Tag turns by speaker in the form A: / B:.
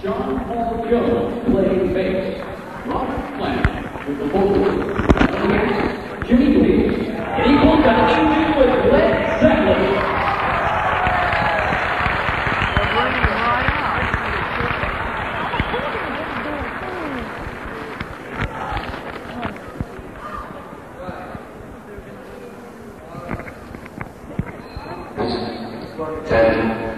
A: John Paul Jones playing bass. Robert Plant with the vocals. Jimmy Page. And equals to Angel with Led.
B: Ten.